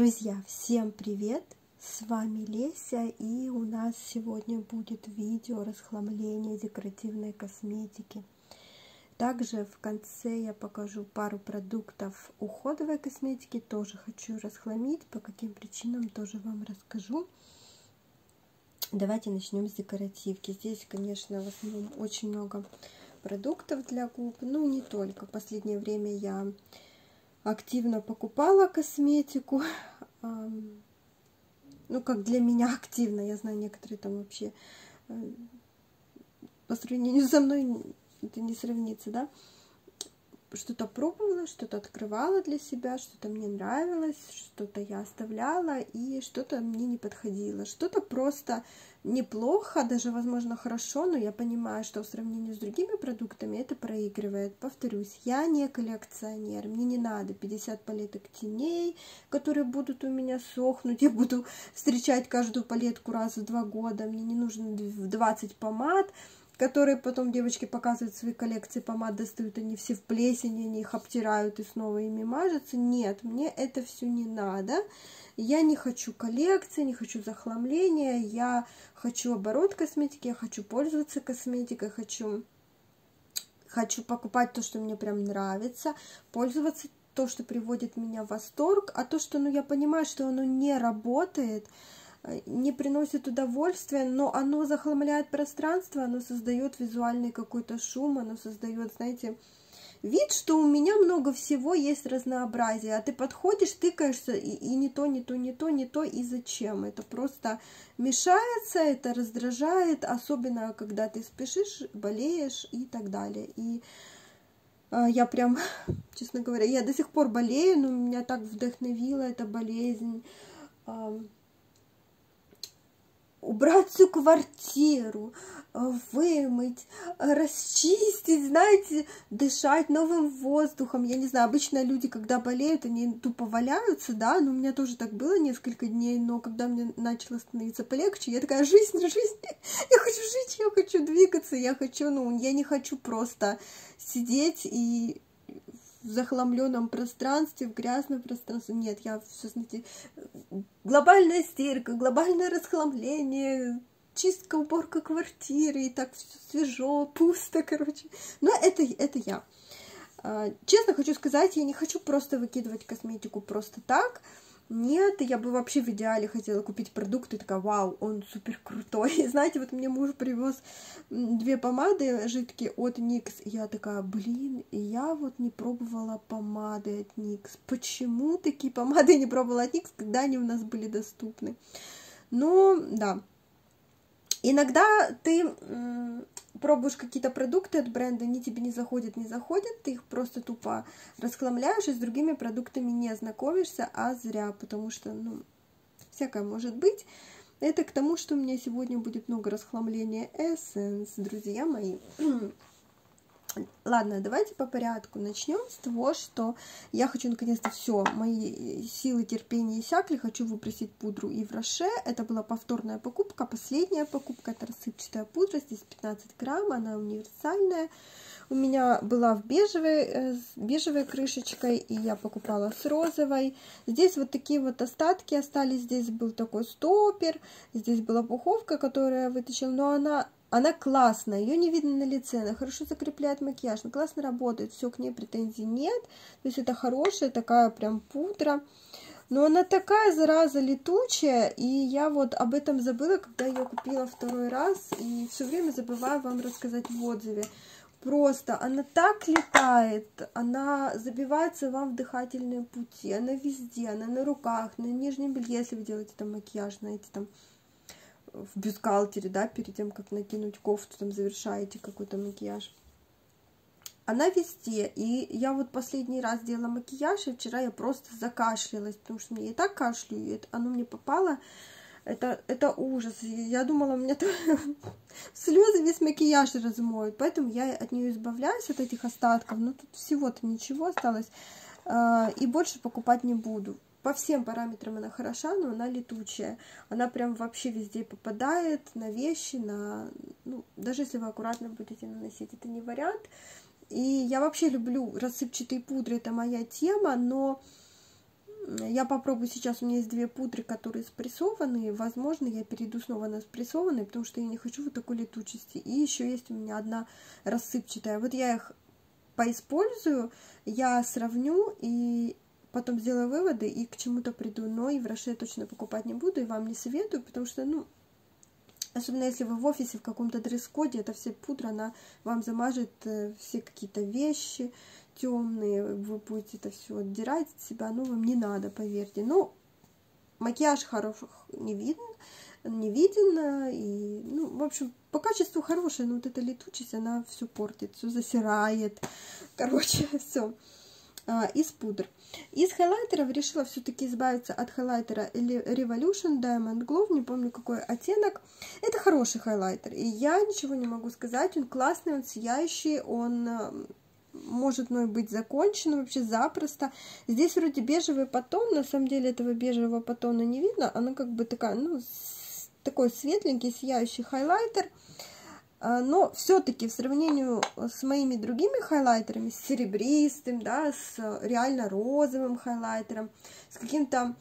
Друзья, всем привет! С вами Леся, и у нас сегодня будет видео расхламления декоративной косметики. Также в конце я покажу пару продуктов уходовой косметики, тоже хочу расхламить, по каким причинам тоже вам расскажу. Давайте начнем с декоративки. Здесь, конечно, в основном очень много продуктов для губ, ну не только. В последнее время я активно покупала косметику. Ну, как для меня активно. Я знаю, некоторые там вообще э, по сравнению со мной это не сравнится, да что-то пробовала, что-то открывала для себя, что-то мне нравилось, что-то я оставляла, и что-то мне не подходило. Что-то просто неплохо, даже, возможно, хорошо, но я понимаю, что в сравнении с другими продуктами это проигрывает. Повторюсь, я не коллекционер, мне не надо 50 палеток теней, которые будут у меня сохнуть, я буду встречать каждую палетку раз в два года, мне не нужно 20 помад, которые потом девочки показывают свои коллекции помад, достают, они все в плесени, они их обтирают и снова ими мажутся. Нет, мне это все не надо. Я не хочу коллекции, не хочу захламления, я хочу оборот косметики, я хочу пользоваться косметикой, хочу, хочу покупать то, что мне прям нравится, пользоваться то, что приводит меня в восторг, а то, что, ну, я понимаю, что оно не работает, не приносит удовольствия, но оно захламляет пространство, оно создает визуальный какой-то шум, оно создает, знаете, вид, что у меня много всего, есть разнообразие, а ты подходишь, тыкаешься, и, и не то, не то, не то, не то, и зачем? Это просто мешается, это раздражает, особенно когда ты спешишь, болеешь и так далее. И э, я прям, честно говоря, я до сих пор болею, но меня так вдохновила эта болезнь, э, убрать всю квартиру, э, вымыть, расчистить, знаете, дышать новым воздухом. Я не знаю, обычно люди, когда болеют, они тупо валяются, да, но у меня тоже так было несколько дней, но когда мне начало становиться полегче, я такая, жизнь, жизнь, я хочу жить, я хочу двигаться, я хочу, ну, я не хочу просто сидеть и в захламленном пространстве, в грязном пространстве. Нет, я все, знаете, глобальная стирка, глобальное расхламление, чистка, уборка квартиры, и так все свежо, пусто, короче. Но это, это я. А, честно хочу сказать, я не хочу просто выкидывать косметику просто так. Нет, я бы вообще в идеале хотела купить продукт и такая, вау, он супер крутой. Знаете, вот мне муж привез две помады жидкие от. И я такая, блин, я вот не пробовала помады от NYX. Почему такие помады не пробовала от NYX, когда они у нас были доступны? Но, да, Иногда ты пробуешь какие-то продукты от бренда, они тебе не заходят, не заходят, ты их просто тупо расхламляешь и с другими продуктами не знакомишься, а зря, потому что, ну, всякое может быть. Это к тому, что у меня сегодня будет много расхламления Essence, друзья мои. Ладно, давайте по порядку. Начнем с того, что я хочу наконец-то все, мои силы терпения иссякли, хочу выпросить пудру и в Роше. Это была повторная покупка, последняя покупка, это рассыпчатая пудра, здесь 15 грамм, она универсальная. У меня была в бежевой, э, с бежевой крышечкой, и я покупала с розовой. Здесь вот такие вот остатки остались, здесь был такой стопер, здесь была пуховка, которую я вытащила, но она она классная, ее не видно на лице, она хорошо закрепляет макияж, она классно работает, все, к ней претензий нет, то есть это хорошая такая прям пудра, но она такая, зараза, летучая, и я вот об этом забыла, когда ее купила второй раз, и все время забываю вам рассказать в отзыве. Просто она так летает, она забивается вам в дыхательные пути, она везде, она на руках, на нижнем белье, если вы делаете там макияж, знаете, там в бюстгальтере, да, перед тем, как накинуть кофту, там завершаете какой-то макияж. Она везде, и я вот последний раз делала макияж, и вчера я просто закашлялась, потому что мне и так кашлю, и это, оно мне попало, это, это ужас. Я думала, у меня слезы весь макияж размоют, поэтому я от нее избавляюсь, от этих остатков, но тут всего-то ничего осталось, а, и больше покупать не буду по всем параметрам она хороша, но она летучая. Она прям вообще везде попадает, на вещи, на... Ну, даже если вы аккуратно будете наносить, это не вариант. И я вообще люблю рассыпчатые пудры, это моя тема, но Я попробую сейчас, у меня есть две пудры, которые спрессованные. Возможно, я перейду снова на спрессованные, потому что я не хочу вот такой летучести. И еще есть у меня одна рассыпчатая. Вот я их поиспользую, я сравню и потом сделаю выводы и к чему-то приду. Но и в я точно покупать не буду и вам не советую, потому что, ну, Особенно если вы в офисе в каком-то дресс-коде, это все пудра, она вам замажет э, все какие-то вещи темные, вы будете это все отдирать от себя, ну, вам не надо, поверьте. Ну, макияж хороший не видно, не виден, и, ну, в общем, по качеству хорошая, но вот эта летучесть, она все портит, все засирает, короче, все. А, из пудр. Из хайлайтеров решила все-таки избавиться от хайлайтера Revolution Diamond Glow, не помню какой оттенок. Это хороший хайлайтер, и я ничего не могу сказать, он классный, он сияющий, он а, может мной быть закончен вообще запросто. Здесь вроде бежевый потон, на самом деле этого бежевого потона не видно, она как бы такая, ну, такой светленький, сияющий хайлайтер. А, но все-таки в сравнении с моими другими хайлайтерами, с серебристым, да, с реально розовым хайлайтером, с каким-то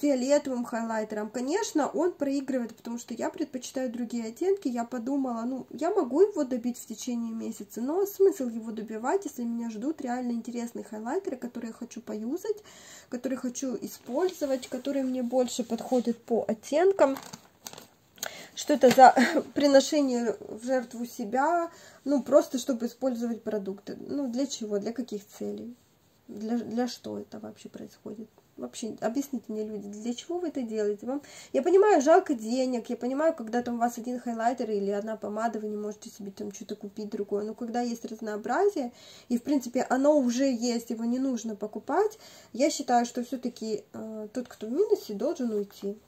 фиолетовым хайлайтером, конечно, он проигрывает, потому что я предпочитаю другие оттенки. Я подумала, ну, я могу его добить в течение месяца, но смысл его добивать, если меня ждут реально интересные хайлайтеры, которые я хочу поюзать, которые хочу использовать, которые мне больше подходят по оттенкам что это за приношение в жертву себя, ну, просто чтобы использовать продукты. Ну, для чего, для каких целей? Для, для что это вообще происходит? Вообще, объясните мне, люди, для чего вы это делаете? Вам, я понимаю, жалко денег, я понимаю, когда там у вас один хайлайтер или одна помада, вы не можете себе там что-то купить другое, но когда есть разнообразие, и, в принципе, оно уже есть, его не нужно покупать, я считаю, что все-таки э, тот, кто в минусе, должен уйти.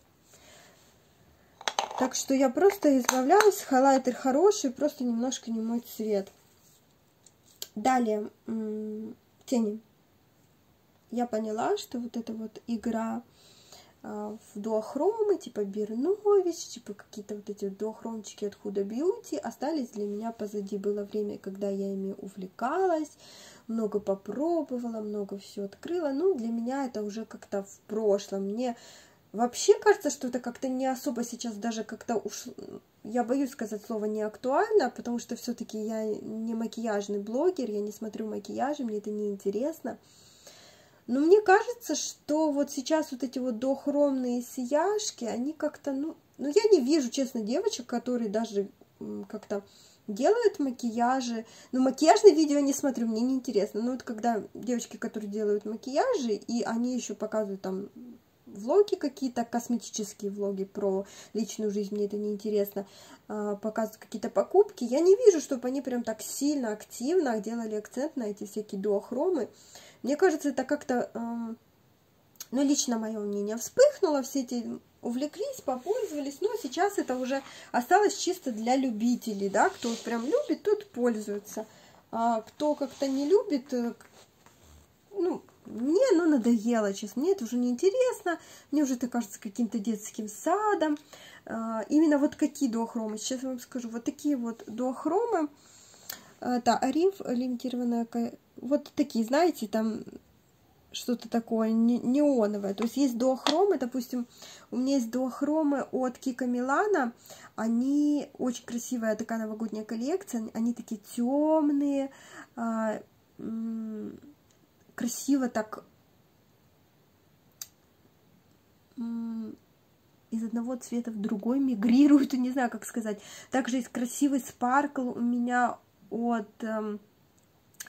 Так что я просто избавляюсь. Хайлайтер хороший, просто немножко не мой цвет. Далее, тени. Я поняла, что вот эта вот игра а, в дуохромы, типа Бернович, типа какие-то вот эти дуохромчики от Huda Beauty остались для меня позади. Было время, когда я ими увлекалась, много попробовала, много все открыла. Ну, для меня это уже как-то в прошлом. Мне Вообще кажется, что это как-то не особо сейчас даже как-то уж... Я боюсь сказать слово не актуально, потому что все-таки я не макияжный блогер, я не смотрю макияжи, мне это не интересно. Но мне кажется, что вот сейчас вот эти вот дохромные сияшки, они как-то, ну, ну, я не вижу, честно, девочек, которые даже как-то делают макияжи. Ну, макияжные видео не смотрю, мне не интересно. Но вот когда девочки, которые делают макияжи, и они еще показывают там влоги какие-то, косметические влоги про личную жизнь, мне это не интересно, а, показывают какие-то покупки, я не вижу, чтобы они прям так сильно, активно делали акцент на эти всякие дуохромы. Мне кажется, это как-то, ну, лично мое мнение, вспыхнуло, все эти увлеклись, попользовались, но сейчас это уже осталось чисто для любителей, да, кто прям любит, тот пользуется, а кто как-то не любит, э, ну, мне оно надоело, честно, мне это уже не интересно, мне уже это кажется каким-то детским садом. А, именно вот какие дуохромы, сейчас вам скажу, вот такие вот дуохромы, да, Ариф лимитированная, вот такие, знаете, там что-то такое неоновое. То есть есть дуохромы, допустим, у меня есть дуохромы от Кика Милана, они очень красивая такая новогодняя коллекция, они такие темные, а, красиво так из одного цвета в другой мигрируют, не знаю, как сказать. Также есть красивый спаркл у меня от эм,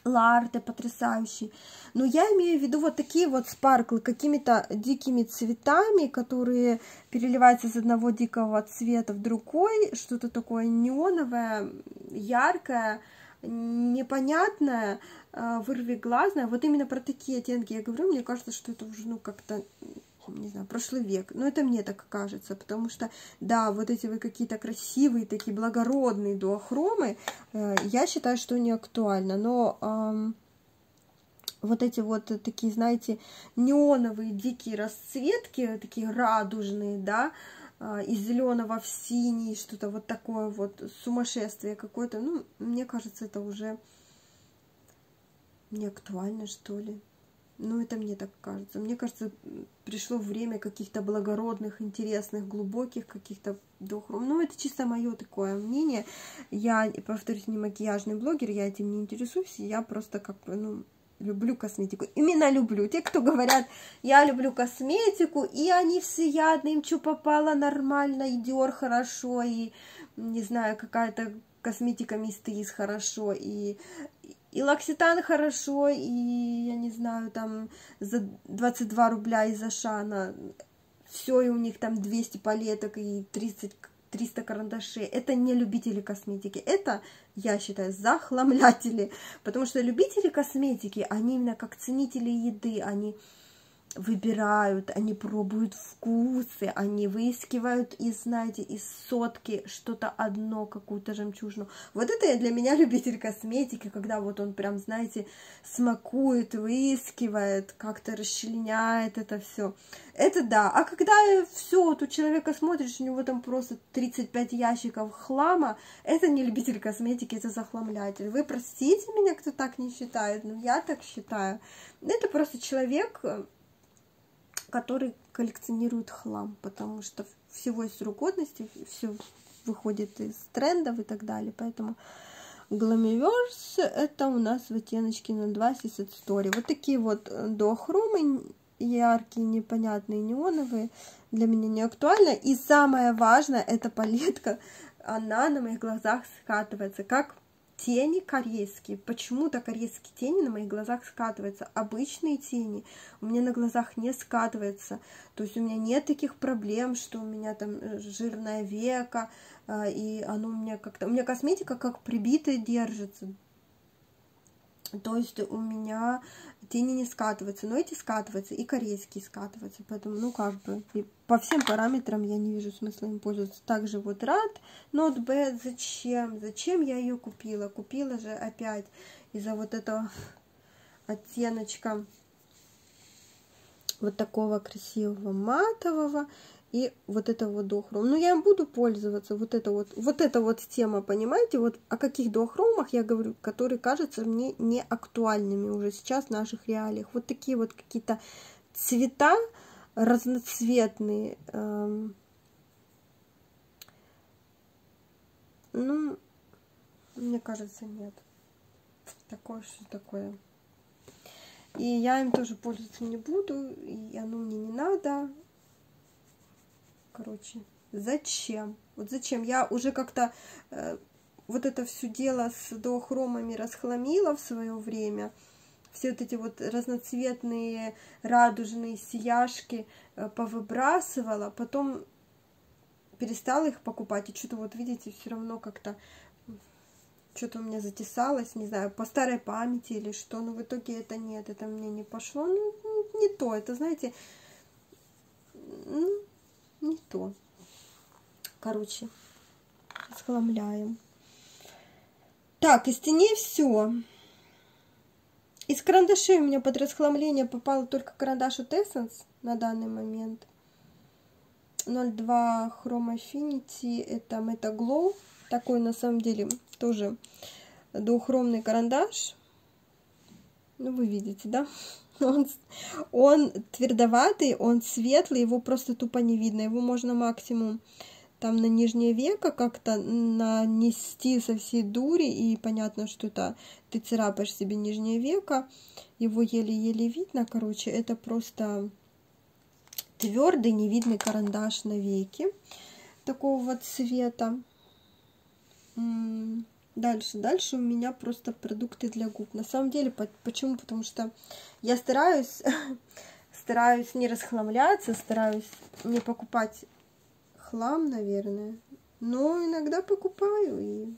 Ларте, потрясающий. Но я имею в виду вот такие вот спарклы, какими-то дикими цветами, которые переливаются из одного дикого цвета в другой, что-то такое неоновое, яркое, непонятное, а, вырвиглазное. Вот именно про такие оттенки я говорю. Мне кажется, что это уже, ну, как-то не знаю, прошлый век. Но это мне так кажется, потому что, да, вот эти вы какие-то красивые, такие благородные дуохромы, э, я считаю, что не актуально. Но эм, вот эти вот такие, знаете, неоновые дикие расцветки, такие радужные, да, э, из зеленого в синий, что-то вот такое вот сумасшествие какое-то, ну, мне кажется, это уже не актуально, что ли. Ну, это мне так кажется. Мне кажется, пришло время каких-то благородных, интересных, глубоких каких-то двухром. Ну, это чисто мое такое мнение. Я, повторюсь, не макияжный блогер, я этим не интересуюсь. Я просто как бы, ну, люблю косметику. Именно люблю. Те, кто говорят, я люблю косметику, и они все ядные, им что попало нормально, и Диор хорошо, и, не знаю, какая-то косметика Мистис хорошо, и, и Лакситан хорошо, и, я не знаю, там за 22 рубля из Ашана все, и у них там 200 палеток и 30 300 карандашей. Это не любители косметики, это, я считаю, захламлятели, потому что любители косметики, они именно как ценители еды, они выбирают, они пробуют вкусы, они выискивают из, знаете, из сотки что-то одно, какую-то жемчужину. Вот это для меня любитель косметики, когда вот он прям, знаете, смакует, выискивает, как-то расчленяет это все. Это да. А когда все, у человека смотришь, у него там просто 35 ящиков хлама, это не любитель косметики, это захламлятель. Вы простите меня, кто так не считает, но я так считаю. Это просто человек, который коллекционирует хлам, потому что всего есть срок годности, все выходит из трендов и так далее, поэтому Glammiverse это у нас в оттеночке на 20 Story. Вот такие вот э, дохромы яркие, непонятные, неоновые, для меня не актуально. И самое важное, эта палетка, она на моих глазах скатывается, как тени корейские. Почему-то корейские тени на моих глазах скатываются. Обычные тени у меня на глазах не скатываются. То есть у меня нет таких проблем, что у меня там э, жирное веко, а, и оно у меня как-то... У меня косметика как прибитая держится. То есть у меня тени не скатываются, но эти скатываются, и корейские скатываются, поэтому, ну, как бы, по всем параметрам я не вижу смысла им пользоваться. Также вот рад, Note B, зачем? Зачем я ее купила? Купила же опять из-за вот этого оттеночка вот такого красивого матового, и вот это вот дохром. Но я им буду пользоваться, вот это вот, вот эта вот тема, понимаете, вот о каких дохромах я говорю, которые кажутся мне не актуальными уже сейчас в наших реалиях. Вот такие вот какие-то цвета разноцветные. Эм, ну, мне кажется, нет. Такое что такое. И я им тоже пользоваться не буду, и оно мне не надо короче, зачем? Вот зачем? Я уже как-то э, вот это все дело с дохромами расхламила в свое время. Все вот эти вот разноцветные радужные сияшки э, повыбрасывала, потом перестала их покупать. И что-то вот, видите, все равно как-то что-то у меня затесалось, не знаю, по старой памяти или что, но в итоге это нет, это мне не пошло, ну, не то, это, знаете, ну, не то. Короче, схламляем. Так, из теней все. Из карандашей у меня под расхламление попал только карандаш от Essence на данный момент. 02 Chrome Affinity, это Meta Glow. Такой на самом деле тоже двухромный карандаш. Ну, вы видите, да? Он, он твердоватый, он светлый, его просто тупо не видно. Его можно максимум там на нижнее веко как-то нанести со всей дури, и понятно, что это ты царапаешь себе нижнее веко, его еле-еле видно, короче, это просто твердый невидный карандаш на веке такого вот цвета. Дальше, дальше у меня просто продукты для губ. На самом деле, почему? Потому что я стараюсь, стараюсь не расхламляться, стараюсь не покупать хлам, наверное. Но иногда покупаю, и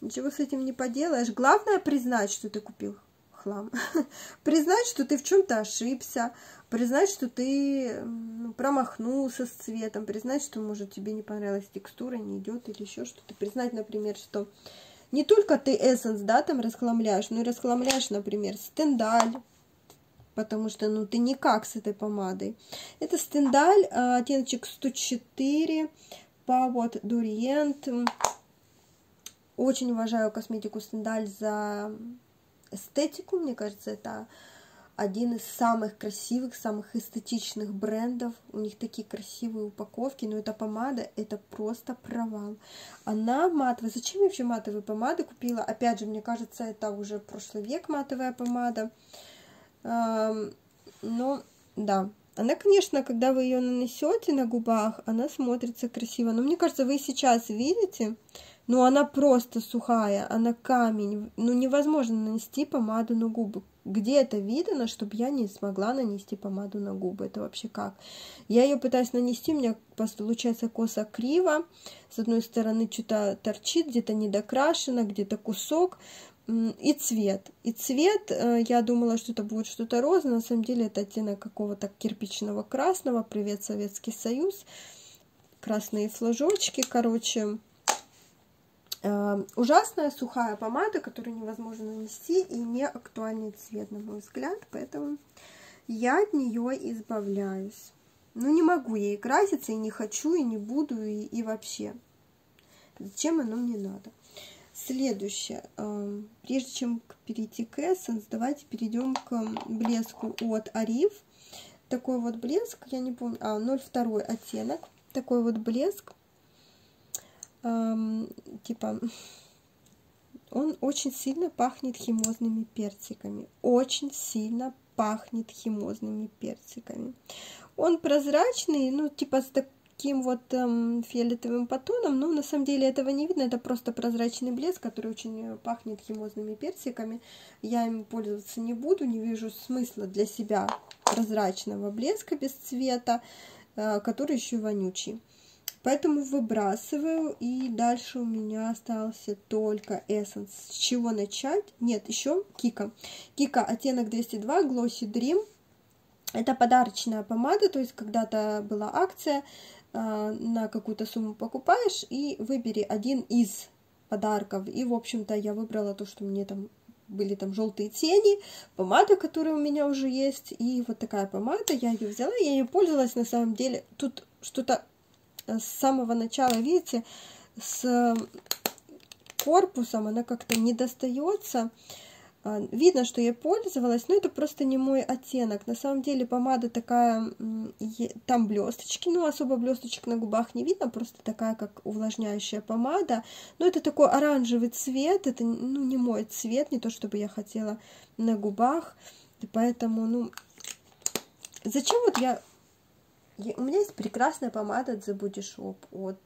ничего с этим не поделаешь. Главное признать, что ты купил хлам. признать, что ты в чем-то ошибся, признать, что ты ну, промахнулся с цветом, признать, что, может, тебе не понравилась текстура, не идет или еще что-то. Признать, например, что не только ты эссенс, да, там расхламляешь, но и расхламляешь, например, стендаль, потому что, ну, ты никак с этой помадой. Это стендаль, а, оттеночек 104, Power Durient. Очень уважаю косметику стендаль за эстетику, мне кажется, это один из самых красивых, самых эстетичных брендов. У них такие красивые упаковки, но эта помада, это просто провал. Она матовая. Зачем я вообще матовые помады купила? Опять же, мне кажется, это уже прошлый век матовая помада. Но, да, она, конечно, когда вы ее нанесете на губах, она смотрится красиво. Но мне кажется, вы сейчас видите, но она просто сухая, она камень. Ну, невозможно нанести помаду на губы. Где это видно, чтобы я не смогла нанести помаду на губы? Это вообще как? Я ее пытаюсь нанести, у меня получается коса криво. С одной стороны что-то торчит, где-то недокрашено, где-то кусок и цвет. И цвет, э, я думала, что это будет что-то розовое, на самом деле это оттенок какого-то кирпичного красного. Привет, Советский Союз. Красные флажочки, короче. Э, ужасная сухая помада, которую невозможно нанести, и не актуальный цвет, на мой взгляд, поэтому я от нее избавляюсь. Ну, не могу ей краситься, и не хочу, и не буду, и, и вообще. Зачем оно мне надо? Следующее. Эм, прежде чем перейти к Essence, давайте перейдем к блеску от Ариф. Такой вот блеск, я не помню, а, 02 оттенок. Такой вот блеск. Эм, типа, он очень сильно пахнет химозными персиками. Очень сильно пахнет химозными персиками. Он прозрачный, ну, типа с таким вот эм, фиолетовым потоном, но на самом деле этого не видно, это просто прозрачный блеск, который очень пахнет химозными персиками. Я им пользоваться не буду, не вижу смысла для себя прозрачного блеска без цвета, э, который еще вонючий. Поэтому выбрасываю, и дальше у меня остался только Essence. С чего начать? Нет, еще Кика. Кика оттенок 202, Glossy Dream. Это подарочная помада, то есть когда-то была акция, а, на какую-то сумму покупаешь и выбери один из подарков. И, в общем-то, я выбрала то, что мне там были там желтые тени, помада, которая у меня уже есть, и вот такая помада, я ее взяла, я ее пользовалась на самом деле. Тут что-то с самого начала, видите, с корпусом она как-то не достается. А, видно, что я пользовалась, но это просто не мой оттенок. На самом деле помада такая, там блесточки, ну особо блесточек на губах не видно, просто такая как увлажняющая помада. Но это такой оранжевый цвет, это ну, не мой цвет, не то чтобы я хотела на губах. Поэтому, ну, зачем вот я... У меня есть прекрасная помада от The Body Shop от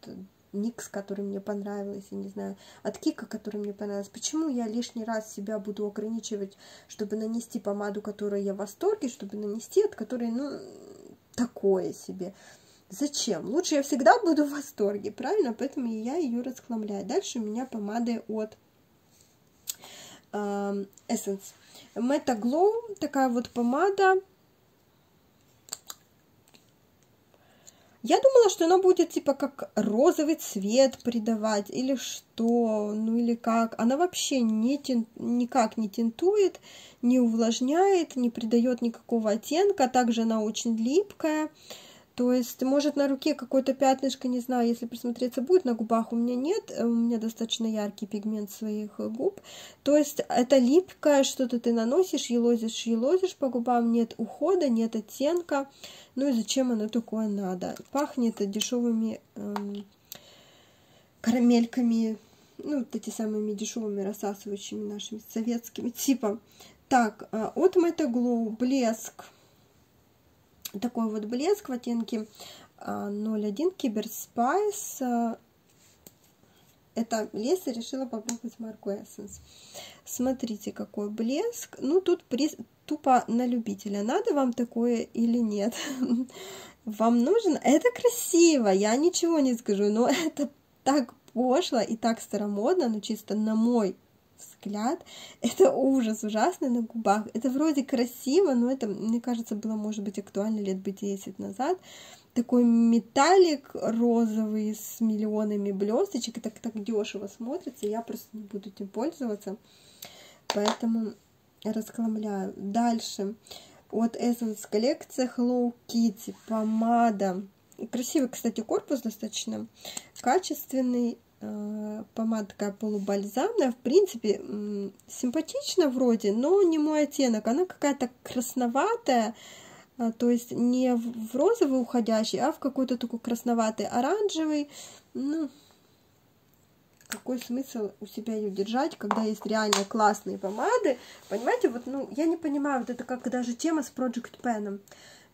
Никс, который мне понравилась, я не знаю, от Кика, который мне понравился. Почему я лишний раз себя буду ограничивать, чтобы нанести помаду, которой я в восторге, чтобы нанести, от которой, ну, такое себе. Зачем? Лучше я всегда буду в восторге, правильно? Поэтому я ее расхламляю. Дальше у меня помады от э, Essence. Meta Glow, такая вот помада Я думала, что оно будет типа как розовый цвет придавать или что, ну или как. Она вообще не тин, никак не тинтует, не увлажняет, не придает никакого оттенка. Также она очень липкая. То есть, может, на руке какое-то пятнышко, не знаю, если присмотреться будет, на губах у меня нет, у меня достаточно яркий пигмент своих губ. То есть, это липкое, что-то ты наносишь, елозишь, елозишь по губам, нет ухода, нет оттенка. Ну и зачем оно такое надо? Пахнет дешевыми эм, карамельками, ну, вот эти самыми дешевыми рассасывающими нашими советскими типа. Так, э, от Meta блеск такой вот блеск в оттенке 01 Cyber Space. Это Леса решила попробовать марку Essence. Смотрите, какой блеск. Ну, тут при... тупо на любителя. Надо вам такое или нет? Вам нужно? Это красиво, я ничего не скажу, но это так пошло и так старомодно, но чисто на мой взгляд. Это ужас ужасный на губах. Это вроде красиво, но это, мне кажется, было, может быть, актуально лет бы 10 назад. Такой металлик розовый с миллионами блесточек. Это так дешево смотрится. Я просто не буду этим пользоваться. Поэтому раскламляю. Дальше. От Essence коллекция Hello Kitty. Помада. Красивый, кстати, корпус достаточно качественный. Э, помада такая полубальзамная. В принципе, симпатична вроде, но не мой оттенок. Она какая-то красноватая, э, то есть не в розовый уходящий, а в какой-то такой красноватый оранжевый. Ну, какой смысл у себя ее держать, когда есть реально классные помады. Понимаете, вот, ну, я не понимаю, вот это как даже тема с Project Pen.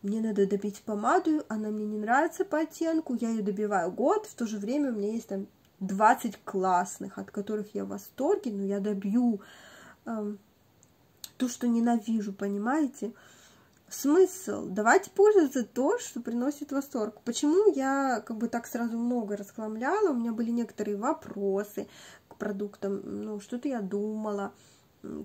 Мне надо добить помаду, она мне не нравится по оттенку, я ее добиваю год, в то же время у меня есть там 20 классных, от которых я в восторге, но я добью эм, то, что ненавижу, понимаете? смысл? Давайте пользоваться то, что приносит восторг. Почему я как бы так сразу много расхламляла? У меня были некоторые вопросы к продуктам, ну, что-то я думала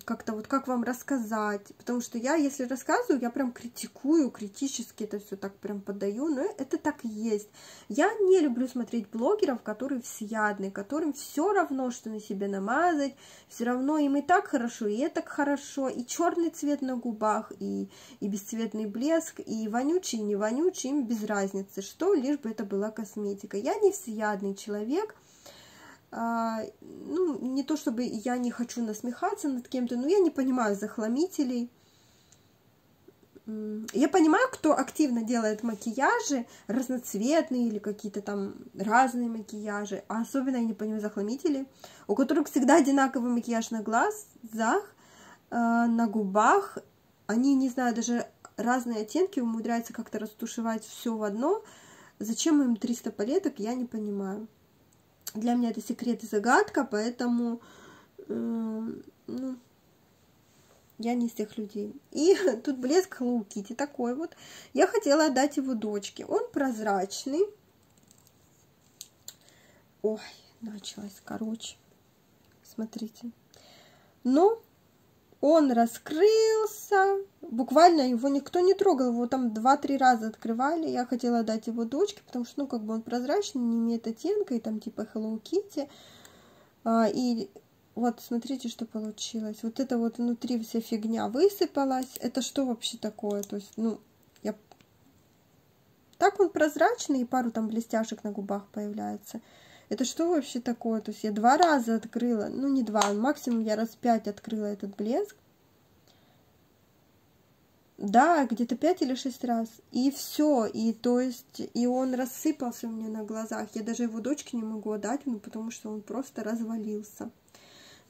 как-то вот как вам рассказать, потому что я, если рассказываю, я прям критикую, критически это все так прям подаю, но это так и есть. Я не люблю смотреть блогеров, которые всеядные, которым все равно, что на себе намазать, все равно им и так хорошо, и это хорошо, и черный цвет на губах, и, и бесцветный блеск, и вонючий, и не вонючий, им без разницы, что, лишь бы это была косметика. Я не всеядный человек, ну, не то чтобы я не хочу насмехаться над кем-то, но я не понимаю захламителей. Я понимаю, кто активно делает макияжи, разноцветные или какие-то там разные макияжи, а особенно я не понимаю захламителей, у которых всегда одинаковый макияж на глазах, а, на губах, они, не знаю, даже разные оттенки умудряются как-то растушевать все в одно. Зачем им 300 палеток, я не понимаю. Для меня это секрет и загадка, поэтому э, ну, я не из тех людей. И тут блеск Kitty такой вот. Я хотела отдать его дочке. Он прозрачный. Ой, началось, короче. Смотрите. Но он раскрылся, буквально его никто не трогал, его там два-три раза открывали, я хотела дать его дочке, потому что, ну, как бы он прозрачный, не имеет оттенка, и там типа Hello Kitty, а, и вот смотрите, что получилось, вот это вот внутри вся фигня высыпалась, это что вообще такое, то есть, ну, я... Так он прозрачный, и пару там блестяшек на губах появляется, это что вообще такое? То есть я два раза открыла, ну не два, максимум я раз пять открыла этот блеск. Да, где-то пять или шесть раз. И все. И то есть, и он рассыпался меня на глазах. Я даже его дочке не могу отдать, ну, потому что он просто развалился.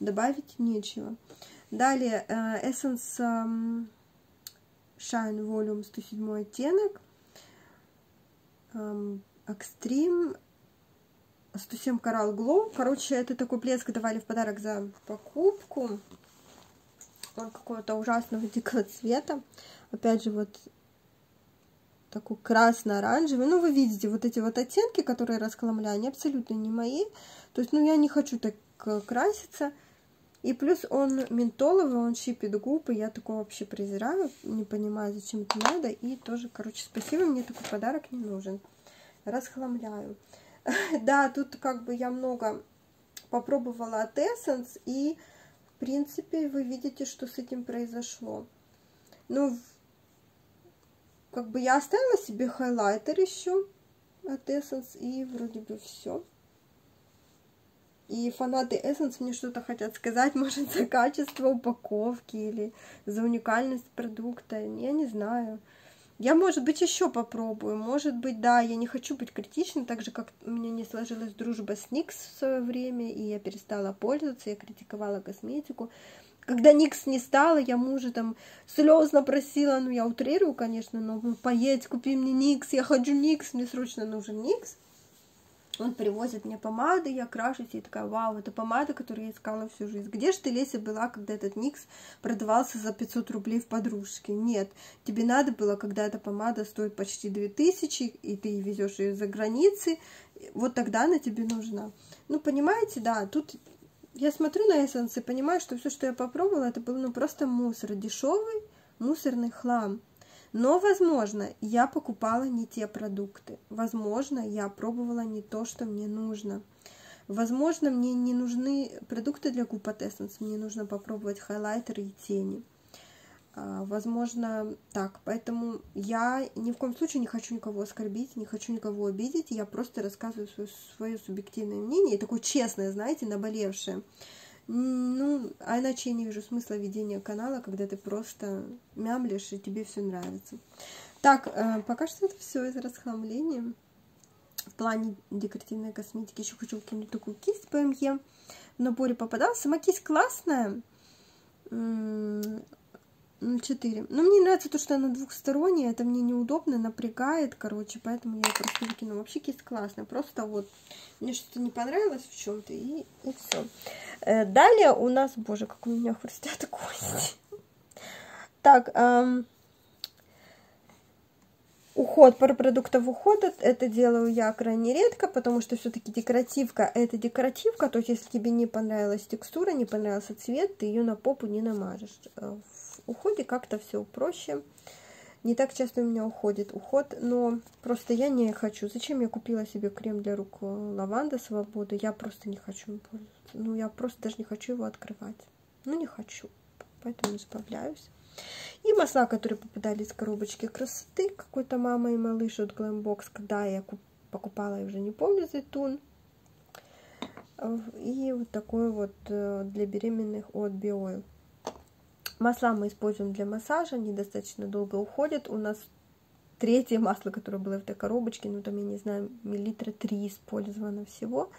Добавить нечего. Далее, э, Essence эм, Shine Volume 107 оттенок. Эм, Extreme 107 Coral Glow. Короче, это такой блеск давали в подарок за покупку. Он какого-то ужасного дикого цвета. Опять же, вот такой красно-оранжевый. Ну, вы видите, вот эти вот оттенки, которые раскаламля, они абсолютно не мои. То есть, ну, я не хочу так э, краситься. И плюс он ментоловый, он щипит губы, я такого вообще презираю, не понимаю, зачем это надо. И тоже, короче, спасибо, мне такой подарок не нужен. Расхламляю. Да, тут как бы я много попробовала от Essence, и, в принципе, вы видите, что с этим произошло. Ну, как бы я оставила себе хайлайтер еще от Essence, и вроде бы все. И фанаты Essence мне что-то хотят сказать, может, за качество упаковки или за уникальность продукта, я не знаю. Я, может быть, еще попробую. Может быть, да, я не хочу быть критичной, так же, как у меня не сложилась дружба с Никс в свое время, и я перестала пользоваться, я критиковала косметику. Когда Никс не стала, я мужа там слезно просила, ну, я утрирую, конечно, но поедь, купи мне Никс, я хочу Никс, мне срочно нужен Никс. Он привозит мне помады, я крашусь, и такая, вау, это помада, которую я искала всю жизнь. Где же ты, Леся, была, когда этот Никс продавался за 500 рублей в подружке? Нет, тебе надо было, когда эта помада стоит почти 2000, и ты везешь ее за границы, вот тогда она тебе нужна. Ну, понимаете, да, тут я смотрю на эссенс и понимаю, что все, что я попробовала, это был ну просто мусор, дешевый мусорный хлам. Но, возможно, я покупала не те продукты. Возможно, я пробовала не то, что мне нужно. Возможно, мне не нужны продукты для от Essence. Мне нужно попробовать хайлайтеры и тени. А, возможно, так. Поэтому я ни в коем случае не хочу никого оскорбить, не хочу никого обидеть. Я просто рассказываю свое, свое субъективное мнение, и такое честное, знаете, наболевшее. Ну, а иначе я не вижу смысла ведения канала, когда ты просто мямлишь, и тебе все нравится. Так, э, пока что это все из расхламления. В плане декоративной косметики еще хочу кинуть такую кисть PME. В наборе попадалась. Сама кисть классная 4. Но мне нравится то, что она двухсторонняя, это мне неудобно, напрягает, короче, поэтому я просто выкину. Вообще кисть классная, просто вот мне что-то не понравилось в чем-то, и, и все. Э, далее у нас, боже, как у меня хрустят кости. Так, эм, уход, пара продуктов ухода, это делаю я крайне редко, потому что все-таки декоративка, это декоративка, то есть если тебе не понравилась текстура, не понравился цвет, ты ее на попу не намажешь. Э, уходе как-то все проще. Не так часто у меня уходит уход, но просто я не хочу. Зачем я купила себе крем для рук э, лаванда свободы? Я просто не хочу им пользоваться. Ну, я просто даже не хочу его открывать. Ну, не хочу. Поэтому избавляюсь. И масла, которые попадали из коробочки красоты. Какой-то мама и малыш от Glambox. Когда я покупала, я уже не помню, зайтун. И вот такой вот э, для беременных от BioOil. Масла мы используем для массажа, они достаточно долго уходят. У нас третье масло, которое было в этой коробочке, ну там, я не знаю, миллилитра три использовано всего.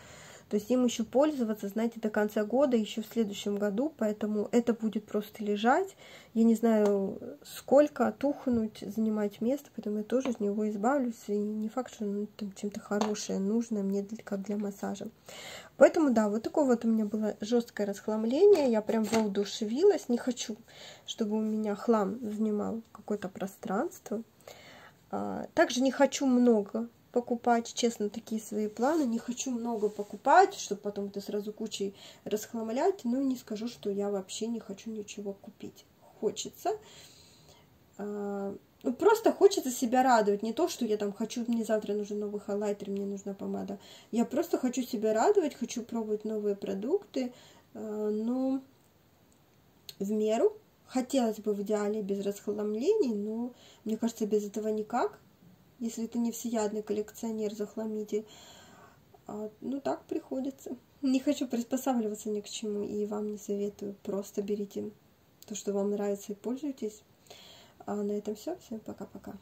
То есть им еще пользоваться, знаете, до конца года, еще в следующем году, поэтому это будет просто лежать. Я не знаю, сколько, отухнуть, занимать место, поэтому я тоже от него избавлюсь. И не факт, что ну, там чем-то хорошее, нужное мне для, как для массажа. Поэтому, да, вот такое вот у меня было жесткое расхламление. Я прям воодушевилась. Не хочу, чтобы у меня хлам занимал какое-то пространство. А, также не хочу много покупать, честно, такие свои планы. Не хочу много покупать, чтобы потом это сразу кучей расхламлять. Но не скажу, что я вообще не хочу ничего купить. Хочется. А, ну, просто хочется себя радовать. Не то, что я там хочу, мне завтра нужен новый хайлайтер, мне нужна помада. Я просто хочу себя радовать, хочу пробовать новые продукты. А, но в меру. Хотелось бы в идеале без расхламлений, но мне кажется, без этого никак если ты не всеядный коллекционер захламитель. А, ну, так приходится. Не хочу приспосабливаться ни к чему, и вам не советую. Просто берите то, что вам нравится, и пользуйтесь. А на этом все. Всем пока-пока.